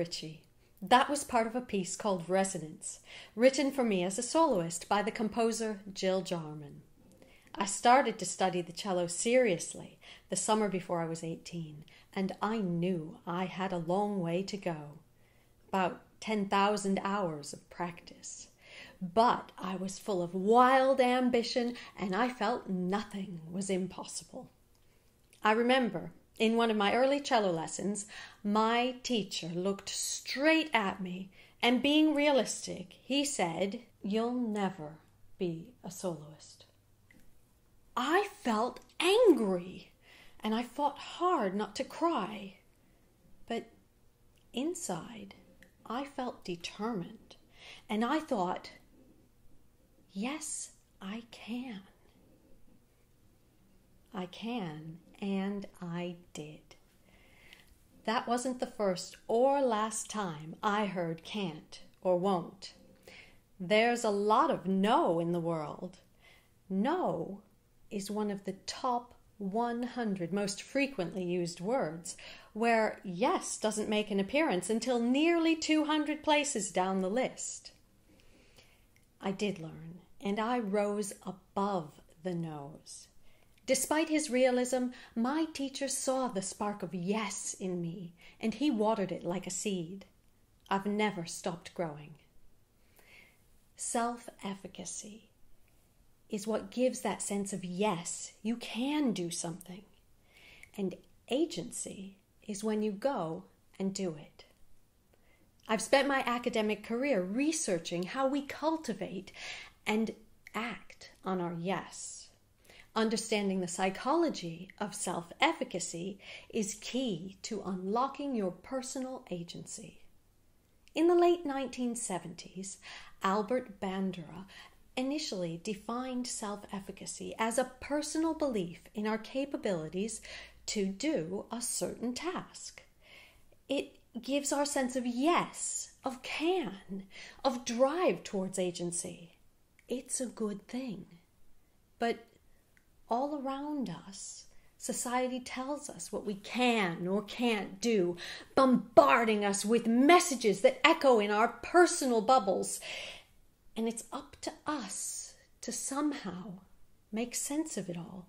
Ritchie. That was part of a piece called Resonance, written for me as a soloist by the composer Jill Jarman. I started to study the cello seriously the summer before I was 18, and I knew I had a long way to go about 10,000 hours of practice. But I was full of wild ambition, and I felt nothing was impossible. I remember in one of my early cello lessons, my teacher looked straight at me and, being realistic, he said, You'll never be a soloist. I felt angry and I fought hard not to cry. But inside, I felt determined and I thought, Yes, I can. I can, and I did. That wasn't the first or last time I heard can't or won't. There's a lot of no in the world. No is one of the top 100 most frequently used words, where yes doesn't make an appearance until nearly 200 places down the list. I did learn, and I rose above the no's. Despite his realism, my teacher saw the spark of yes in me, and he watered it like a seed. I've never stopped growing. Self efficacy is what gives that sense of yes, you can do something. And agency is when you go and do it. I've spent my academic career researching how we cultivate and act on our yes. Understanding the psychology of self efficacy is key to unlocking your personal agency. In the late 1970s, Albert Bandura initially defined self efficacy as a personal belief in our capabilities to do a certain task. It gives our sense of yes, of can, of drive towards agency. It's a good thing. But all around us. Society tells us what we can or can't do, bombarding us with messages that echo in our personal bubbles. And it's up to us to somehow make sense of it all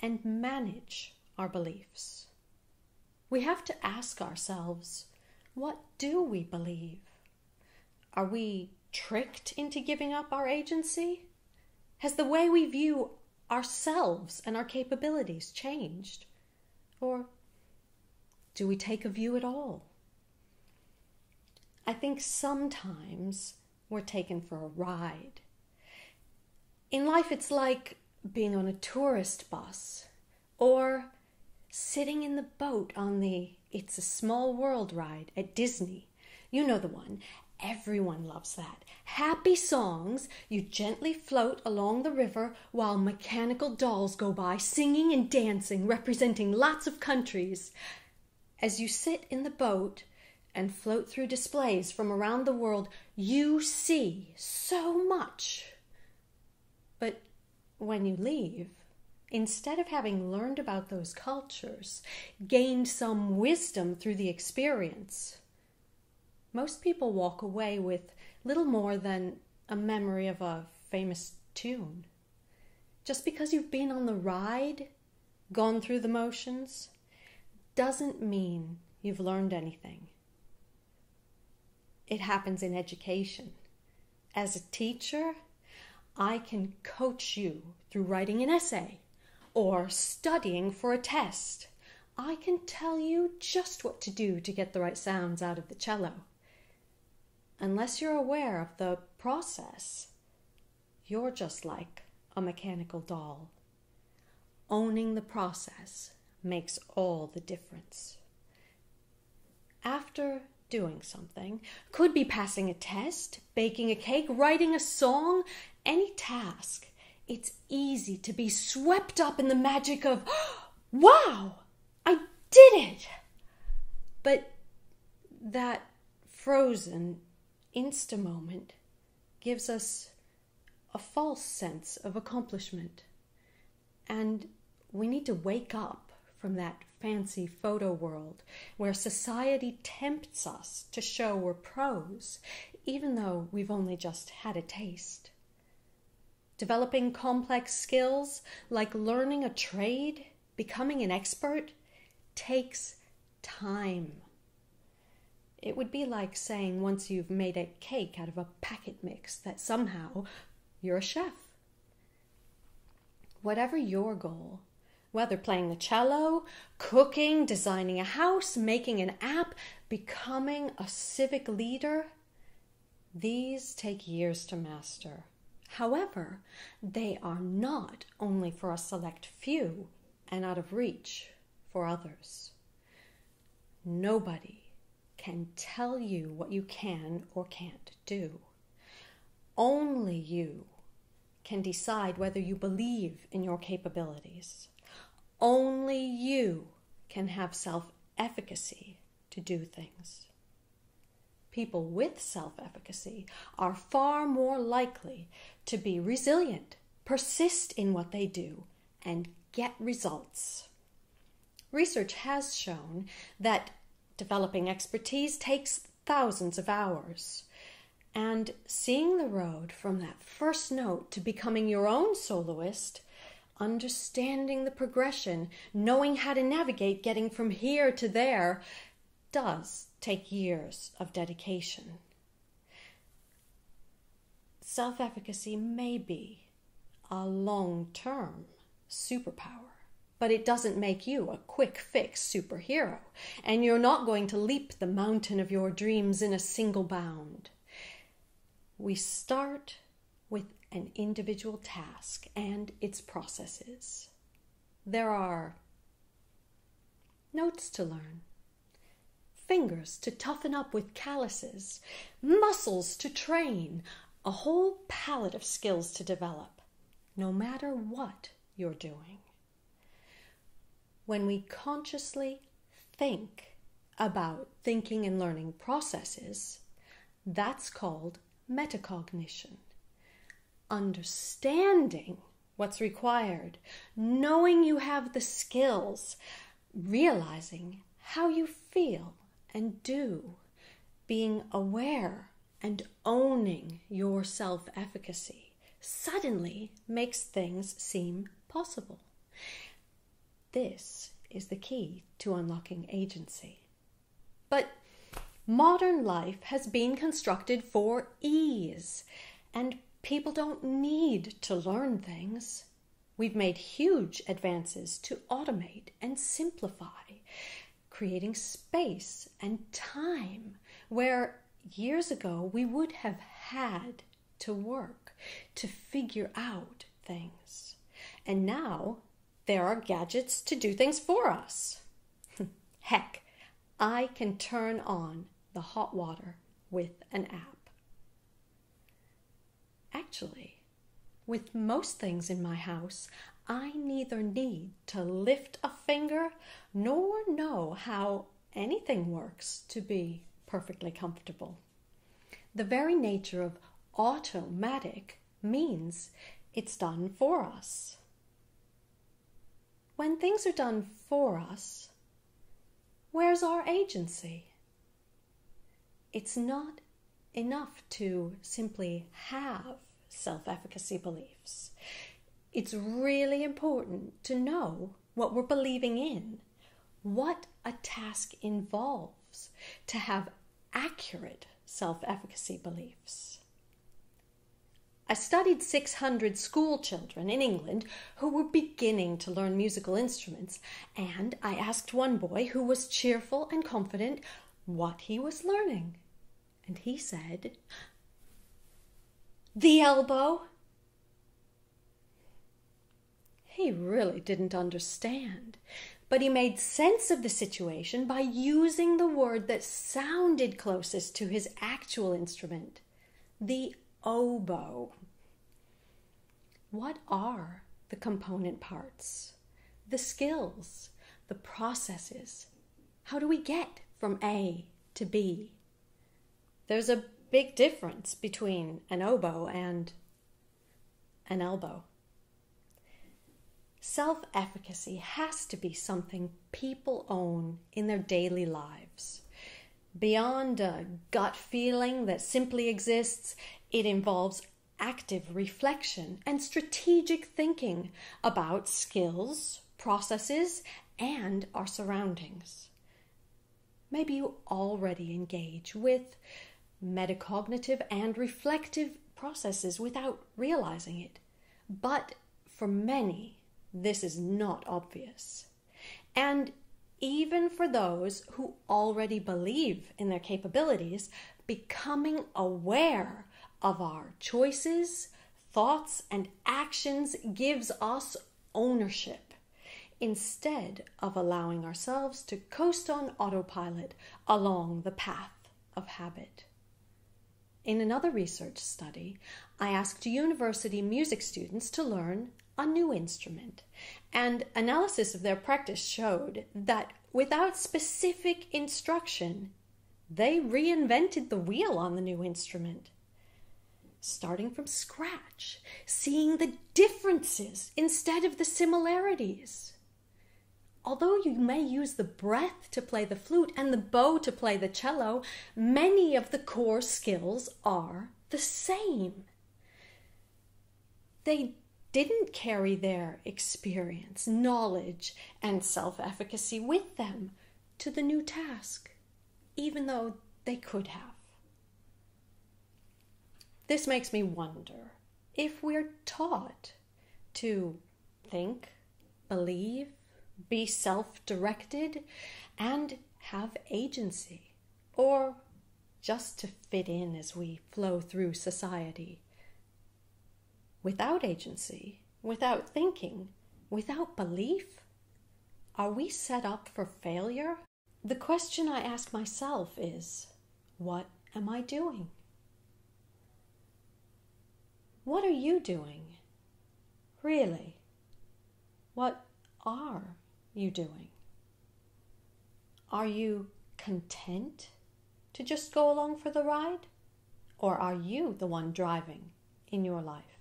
and manage our beliefs. We have to ask ourselves what do we believe? Are we tricked into giving up our agency? Has the way we view ourselves and our capabilities changed? Or do we take a view at all? I think sometimes we're taken for a ride. In life, it's like being on a tourist bus or sitting in the boat on the It's a Small World ride at Disney. You know the one. Everyone loves that. Happy songs. You gently float along the river while mechanical dolls go by, singing and dancing, representing lots of countries. As you sit in the boat and float through displays from around the world, you see so much. But when you leave, instead of having learned about those cultures, gained some wisdom through the experience, most people walk away with little more than a memory of a famous tune. Just because you've been on the ride, gone through the motions, doesn't mean you've learned anything. It happens in education. As a teacher, I can coach you through writing an essay or studying for a test. I can tell you just what to do to get the right sounds out of the cello unless you're aware of the process, you're just like a mechanical doll. Owning the process makes all the difference. After doing something, could be passing a test, baking a cake, writing a song, any task, it's easy to be swept up in the magic of, wow, I did it! But that frozen insta moment gives us a false sense of accomplishment. And we need to wake up from that fancy photo world where society tempts us to show we're pros, even though we've only just had a taste. Developing complex skills like learning a trade, becoming an expert, takes time. It would be like saying once you've made a cake out of a packet mix that somehow you're a chef. Whatever your goal, whether playing the cello, cooking, designing a house, making an app, becoming a civic leader, these take years to master. However, they are not only for a select few and out of reach for others. Nobody can tell you what you can or can't do. Only you can decide whether you believe in your capabilities. Only you can have self efficacy to do things. People with self efficacy are far more likely to be resilient, persist in what they do, and get results. Research has shown that developing expertise takes thousands of hours. And seeing the road from that first note to becoming your own soloist, understanding the progression, knowing how to navigate getting from here to there, does take years of dedication. Self efficacy may be a long term superpower but it doesn't make you a quick fix superhero, and you're not going to leap the mountain of your dreams in a single bound. We start with an individual task and its processes. There are notes to learn, fingers to toughen up with calluses, muscles to train, a whole palette of skills to develop, no matter what you're doing when we consciously think about thinking and learning processes, that's called metacognition. Understanding what's required, knowing you have the skills, realizing how you feel and do, being aware and owning your self efficacy suddenly makes things seem possible. This is the key to unlocking agency. But modern life has been constructed for ease, and people don't need to learn things. We've made huge advances to automate and simplify, creating space and time where years ago we would have had to work to figure out things. And now there are gadgets to do things for us. Heck, I can turn on the hot water with an app. Actually, with most things in my house, I neither need to lift a finger nor know how anything works to be perfectly comfortable. The very nature of automatic means it's done for us. When things are done for us, where's our agency? It's not enough to simply have self efficacy beliefs. It's really important to know what we're believing in, what a task involves to have accurate self efficacy beliefs. I studied 600 school children in England who were beginning to learn musical instruments, and I asked one boy who was cheerful and confident what he was learning. And he said, The elbow. He really didn't understand, but he made sense of the situation by using the word that sounded closest to his actual instrument the oboe. What are the component parts, the skills, the processes? How do we get from A to B? There's a big difference between an oboe and an elbow. self efficacy has to be something people own in their daily lives. Beyond a gut feeling that simply exists, it involves active reflection and strategic thinking about skills, processes, and our surroundings. Maybe you already engage with metacognitive and reflective processes without realizing it. But for many, this is not obvious. And even for those who already believe in their capabilities, becoming aware of our choices, thoughts, and actions gives us ownership instead of allowing ourselves to coast on autopilot along the path of habit. In another research study, I asked university music students to learn a new instrument, and analysis of their practice showed that without specific instruction, they reinvented the wheel on the new instrument. Starting from scratch, seeing the differences instead of the similarities although you may use the breath to play the flute and the bow to play the cello, many of the core skills are the same. They didn't carry their experience, knowledge, and self efficacy with them to the new task, even though they could have. This makes me wonder if we're taught to think, believe, be self directed, and have agency, or just to fit in as we flow through society. Without agency, without thinking, without belief, are we set up for failure? The question I ask myself is what am I doing? What are you doing? Really? What are you doing? Are you content to just go along for the ride? Or are you the one driving in your life?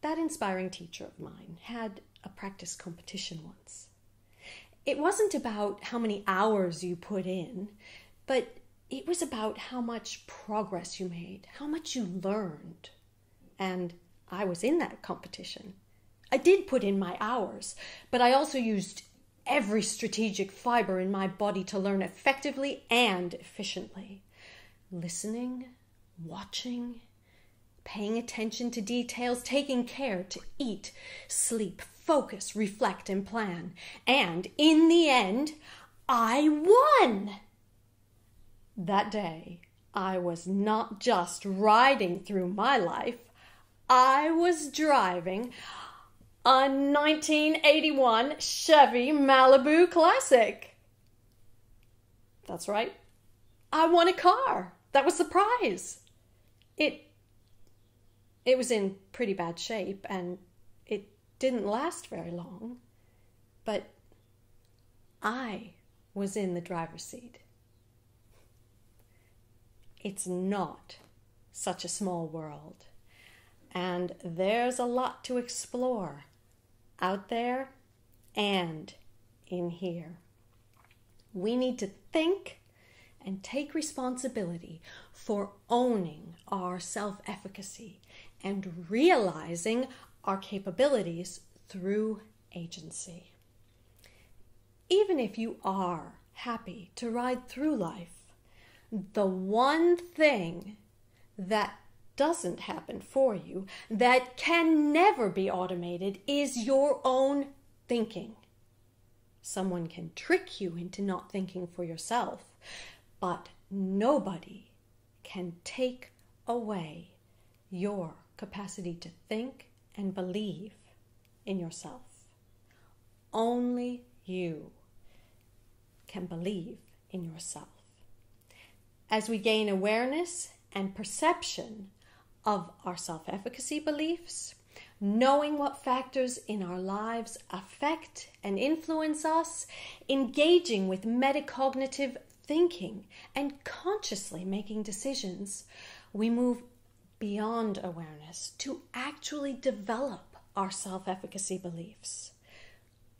That inspiring teacher of mine had a practice competition once. It wasn't about how many hours you put in, but it was about how much progress you made, how much you learned. And I was in that competition. I did put in my hours, but I also used every strategic fiber in my body to learn effectively and efficiently. Listening, watching, paying attention to details, taking care to eat, sleep, focus, reflect, and plan. And in the end, I won! That day, I was not just riding through my life, I was driving a 1981 Chevy Malibu Classic. That's right. I won a car. That was the prize. It it was in pretty bad shape and it didn't last very long. But I was in the driver's seat. It's not such a small world. And there's a lot to explore out there and in here. We need to think and take responsibility for owning our self efficacy and realizing our capabilities through agency. Even if you are happy to ride through life, the one thing that doesn't happen for you, that can never be automated, is your own thinking. Someone can trick you into not thinking for yourself, but nobody can take away your capacity to think and believe in yourself. Only you can believe in yourself. As we gain awareness and perception of our self efficacy beliefs, knowing what factors in our lives affect and influence us, engaging with metacognitive thinking, and consciously making decisions, we move beyond awareness to actually develop our self efficacy beliefs.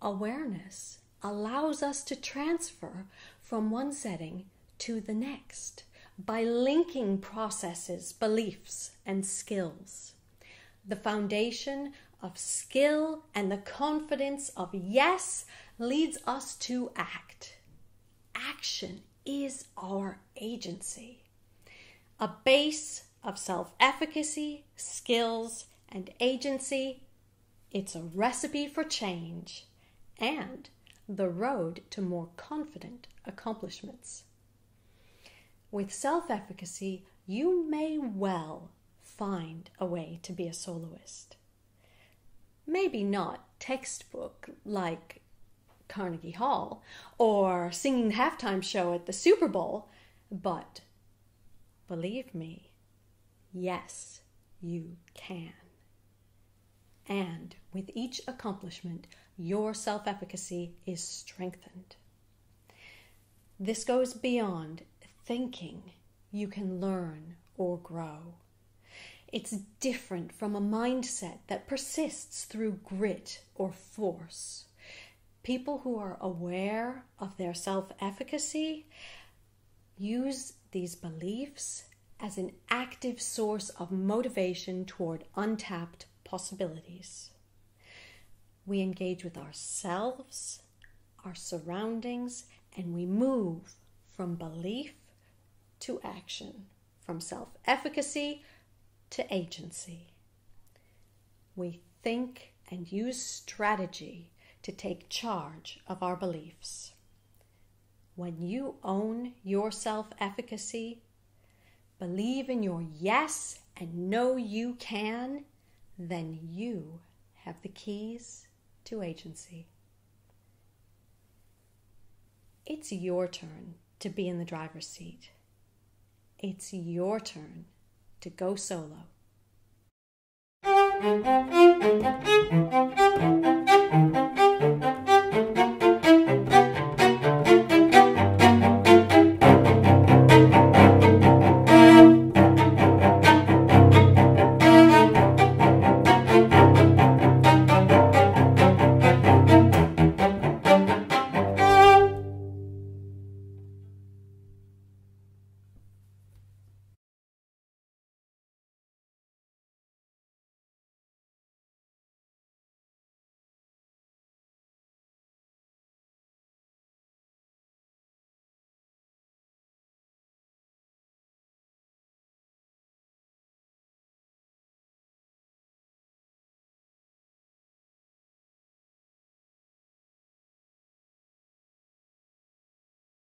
Awareness allows us to transfer from one setting to the next by linking processes, beliefs, and skills. The foundation of skill and the confidence of yes leads us to act. Action is our agency. A base of self efficacy, skills, and agency. It's a recipe for change and the road to more confident accomplishments. With self efficacy, you may well find a way to be a soloist. Maybe not textbook like Carnegie Hall or singing the halftime show at the Super Bowl, but believe me, yes, you can. And with each accomplishment, your self efficacy is strengthened. This goes beyond thinking you can learn or grow. It's different from a mindset that persists through grit or force. People who are aware of their self efficacy use these beliefs as an active source of motivation toward untapped possibilities. We engage with ourselves, our surroundings, and we move from belief to action, from self efficacy to agency. We think and use strategy to take charge of our beliefs. When you own your self efficacy, believe in your yes and know you can, then you have the keys to agency. It's your turn to be in the driver's seat. It's your turn to go solo.